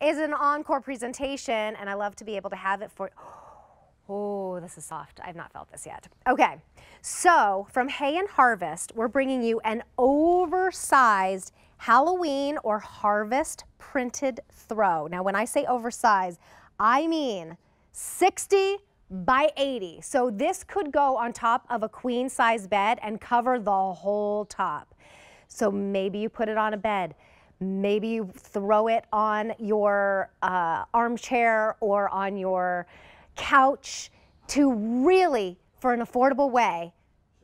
is an encore presentation, and I love to be able to have it for. Oh, this is soft. I've not felt this yet. Okay, so from Hay and Harvest, we're bringing you an oversized Halloween or Harvest printed throw. Now, when I say oversized, I mean 60 by 80. So this could go on top of a queen size bed and cover the whole top. So maybe you put it on a bed. Maybe you throw it on your uh, armchair or on your couch to really, for an affordable way,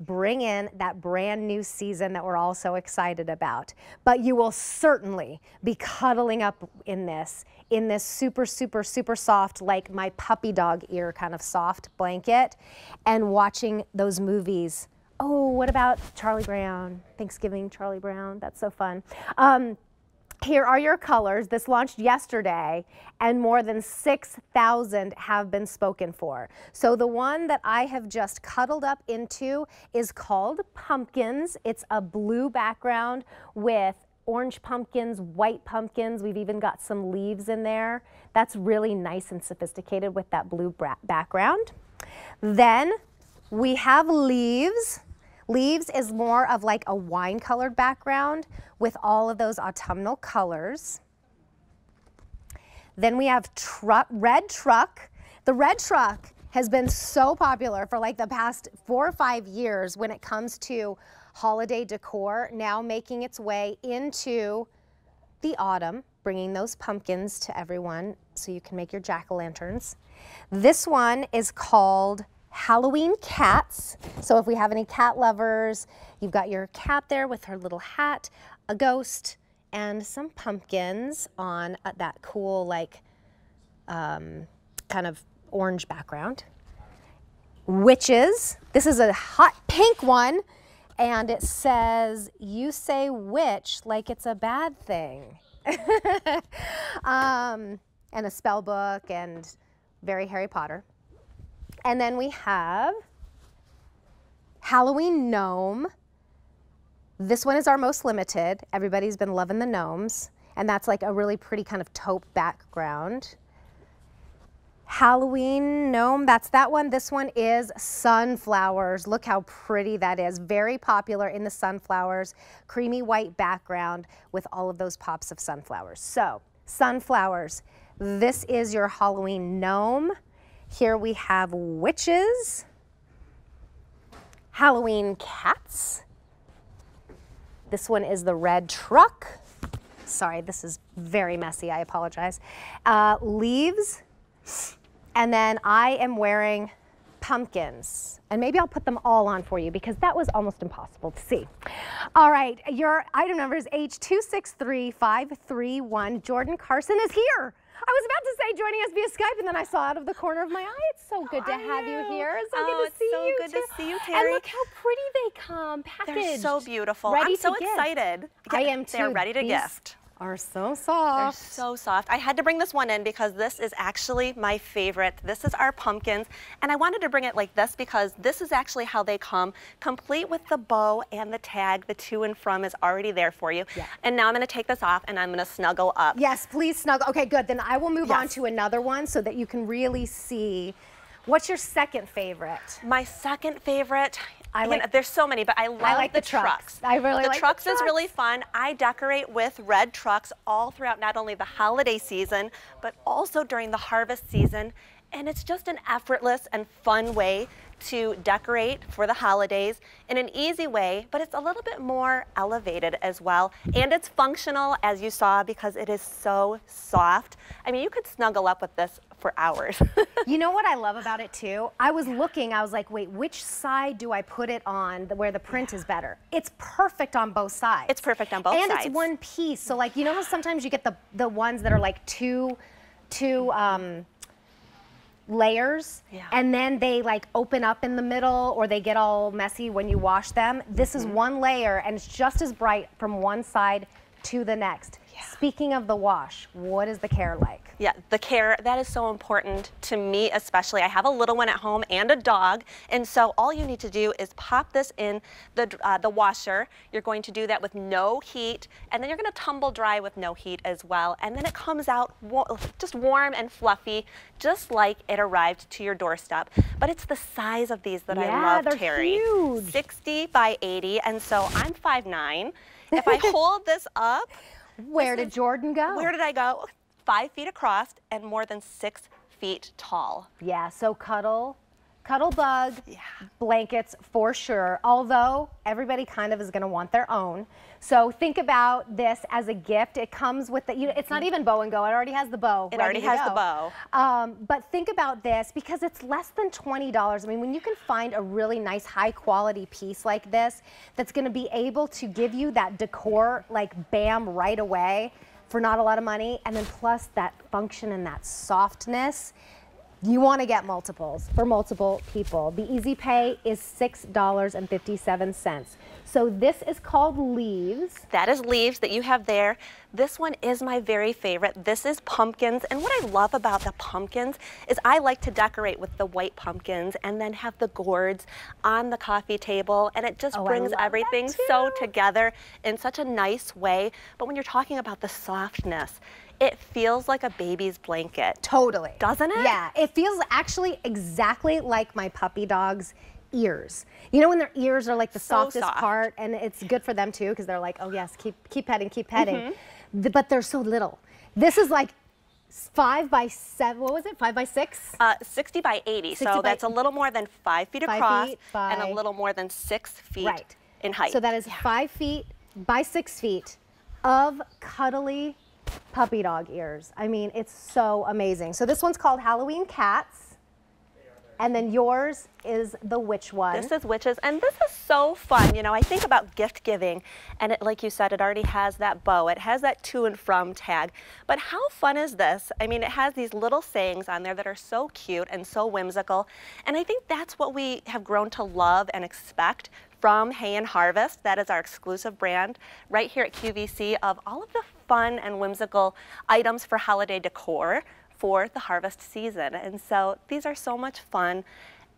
bring in that brand new season that we're all so excited about. But you will certainly be cuddling up in this, in this super, super, super soft, like my puppy dog ear kind of soft blanket and watching those movies. Oh, what about Charlie Brown? Thanksgiving Charlie Brown, that's so fun. Um, here are your colors. This launched yesterday and more than 6,000 have been spoken for. So the one that I have just cuddled up into is called Pumpkins. It's a blue background with orange pumpkins, white pumpkins. We've even got some leaves in there. That's really nice and sophisticated with that blue background. Then we have leaves. Leaves is more of like a wine colored background with all of those autumnal colors. Then we have truck, red truck. The red truck has been so popular for like the past four or five years when it comes to holiday decor, now making its way into the autumn, bringing those pumpkins to everyone so you can make your jack-o'-lanterns. This one is called Halloween cats. So if we have any cat lovers, you've got your cat there with her little hat, a ghost, and some pumpkins on uh, that cool like um, kind of orange background. Witches. This is a hot pink one and it says, you say witch like it's a bad thing. um, and a spell book and very Harry Potter. And then we have Halloween Gnome. This one is our most limited. Everybody's been loving the gnomes. And that's like a really pretty kind of taupe background. Halloween gnome, that's that one. This one is sunflowers. Look how pretty that is. Very popular in the sunflowers. Creamy white background with all of those pops of sunflowers. So, sunflowers. This is your Halloween gnome. Here we have witches, Halloween cats. This one is the red truck. Sorry, this is very messy, I apologize. Uh, leaves, and then I am wearing pumpkins. And maybe I'll put them all on for you because that was almost impossible to see. All right, your item number is H263531. Jordan Carson is here. I was about to say joining us via Skype, and then I saw out of the corner of my eye. It's so good to have you here. It's so oh, good to oh, see so you. good too. to see you, Terry. And look how pretty they come, packaged. They're so beautiful. Ready I'm so gift. excited. I am too. They're ready to These gift. Are so They're soft. so soft. I had to bring this one in because this is actually my favorite. This is our pumpkins. And I wanted to bring it like this because this is actually how they come, complete with the bow and the tag. The to and from is already there for you. Yeah. And now I'm gonna take this off and I'm gonna snuggle up. Yes, please snuggle. Okay, good. Then I will move on to another one so that you can really see. What's your second favorite? My second favorite, I like- there's so many, but I love like the, the trucks. I really the like the trucks is really fun. I decorate with red trucks all throughout not only the holiday season, but also during the harvest season. And it's just an effortless and fun way to decorate for the holidays in an easy way, but it's a little bit more elevated as well. And it's functional, as you saw, because it is so soft. I mean, you could snuggle up with this for hours. You know what I love about it too? I was looking, I was like, wait, which side do I put it on where the print is better? It's perfect on both sides. It's perfect on both and sides. And it's one piece. So like, you know how sometimes you get the, the ones that are like two, two um, layers Yeah. and then they like open up in the middle or they get all messy when you wash them. This Mm-hmm. is one layer and it's just as bright from one side to the next. Speaking of the wash, what is the care like? Yeah, the care, that is so important to me especially. I have a little one at home and a dog, and so all you need to do is pop this in the, uh, the washer. You're going to do that with no heat, and then you're going to tumble dry with no heat as well, and then it comes out just warm and fluffy, just like it arrived to your doorstep. But it's the size of these that yeah, I love, they're Terry. Huge. 60 by 80, and so I'm 5'9". If I hold this up, where did Jordan go? Where did I go? Five feet across and more than six feet tall. Yeah, so cuddle, cuddle bug yeah. blankets for sure, although everybody kind of is gonna want their own. So think about this as a gift. It comes with the, you know, it's not even bow and go. It already has the bow. It already has go. the bow. Um, but think about this because it's less than $20. I mean, when you can find a really nice high quality piece like this that's gonna be able to give you that decor like bam right away, for not a lot of money, and then plus that function and that softness, you want to get multiples for multiple people. The easy pay is $6.57. So this is called leaves. That is leaves that you have there. This one is my very favorite. This is pumpkins. And what I love about the pumpkins is I like to decorate with the white pumpkins and then have the gourds on the coffee table. And it just oh, brings everything so together in such a nice way. But when you're talking about the softness, it feels like a baby's blanket. Totally. Doesn't it? Yeah, it feels actually exactly like my puppy dog's ears. You know when their ears are like the so softest soft. part and it's good for them too because they're like, oh yes, keep keep petting, keep petting. Mm -hmm. But they're so little. This is like five by seven, what was it, five by six? Uh, 60 by 80, 60 so by that's a little more than five feet five across feet and a little more than six feet right. in height. So that is yeah. five feet by six feet of cuddly puppy dog ears. I mean, it's so amazing. So this one's called Halloween Cats. And then yours is the witch one. This is witches, and this is so fun. You know, I think about gift giving, and it, like you said, it already has that bow. It has that to and from tag. But how fun is this? I mean, it has these little sayings on there that are so cute and so whimsical. And I think that's what we have grown to love and expect from Hay and Harvest. That is our exclusive brand right here at QVC of all of the fun and whimsical items for holiday decor for the harvest season. And so these are so much fun.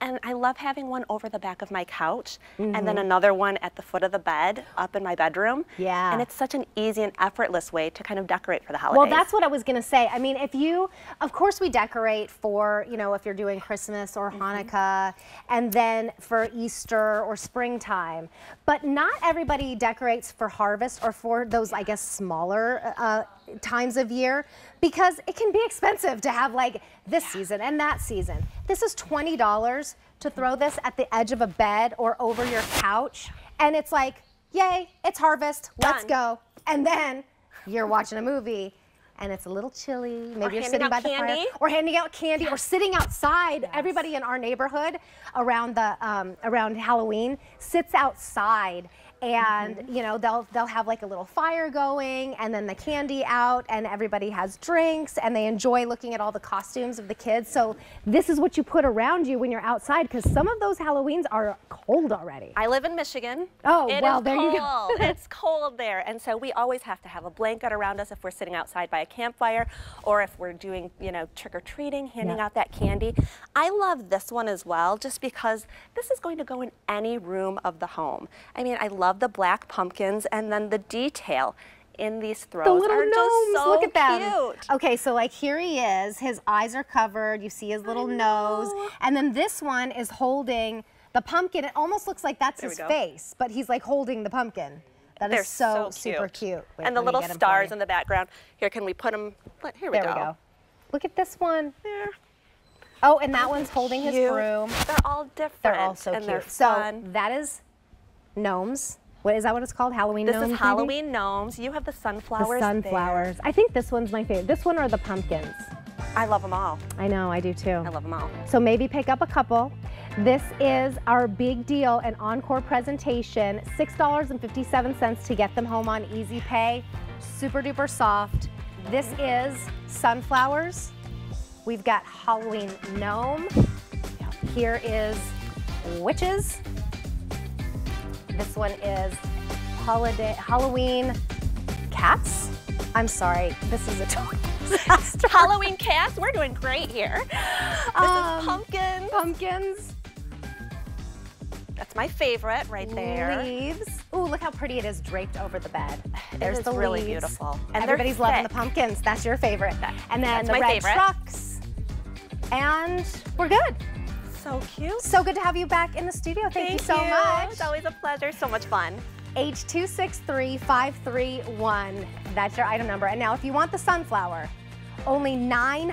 And I love having one over the back of my couch mm -hmm. and then mm-hmm. another one at the foot of the bed up in my bedroom. Yeah. And it's such an easy and effortless way to kind of decorate for the holidays. Well, that's what I was going to say. I mean, if you, of course, we decorate for, you know, if you're doing Christmas or mm -hmm. Hanukkah and then for Easter or springtime. But not everybody decorates for harvest or for those, I guess, smaller uh, times of year because it can be expensive to have like this yeah. season and that season. This is $20 to throw this at the edge of a bed or over your couch. And it's like, yay, it's harvest, let's go. And then you're watching a movie and it's a little chilly. Maybe or you're sitting by candy. the fire, or handing out candy, yes. or sitting outside. Yes. Everybody in our neighborhood around the um, around Halloween sits outside and mm -hmm. you know they'll they'll have like a little fire going and then the candy out and everybody has drinks and they enjoy looking at all the costumes of the kids. So this is what you put around you when you're outside because some of those halloweens are cold already. I live in michigan. Oh it well there cold. you go. it's cold there. And so we always have to have a blanket around us if we're sitting outside by a campfire or if we're doing you know trick-or-treating handing out that candy. I love this one as well just because this is going to go in any room of the home. I mean i love love the black pumpkins and then the detail in these throws the little are gnomes. just so Look at them. cute. Okay, so like here he is. His eyes are covered. You see his little nose. And then this one is holding the pumpkin. It almost looks like that's there his face, but he's like holding the pumpkin. That They're is so, so super cute. Wait, and the little stars in the background. Here, can we put them? Here we, there go. we go. Look at this one. There. Oh, and that one's holding his broom. They're all different. They're all so and cute. So that is gnomes. What is that what it's called? Halloween this gnomes? This is Halloween maybe? gnomes. You have the sunflowers. The sunflowers. There. I think this one's my favorite. This one or the pumpkins? I love them all. I know, I do too. I love them all. So maybe pick up a couple. This is our big deal and encore presentation. $6.57 to get them home on Easy Pay. Super duper soft. This is sunflowers. We've got Halloween gnome. Here is witches. This one is holiday Halloween cats. I'm sorry. This is a total disaster. Halloween cats, we're doing great here. This Um, is pumpkin. Pumpkins, That's my favorite right there. leaves. Ooh, look how pretty it is draped over the bed. There's the really leaves. beautiful. And Everybody's loving the pumpkins. That's your favorite. and then the red favorite. trucks. And we're good. So cute. So good to have you back in the studio. Thank, you so much. It's always a pleasure. So much fun. H263531. That's your item number. And now if you want the sunflower, only 900